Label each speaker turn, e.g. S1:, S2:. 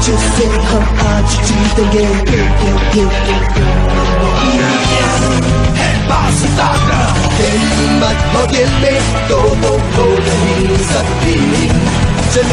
S1: 就最后啊，就记得耶耶耶耶耶耶。巴士大哥，甜蜜我甜蜜，都都都你身边，这路。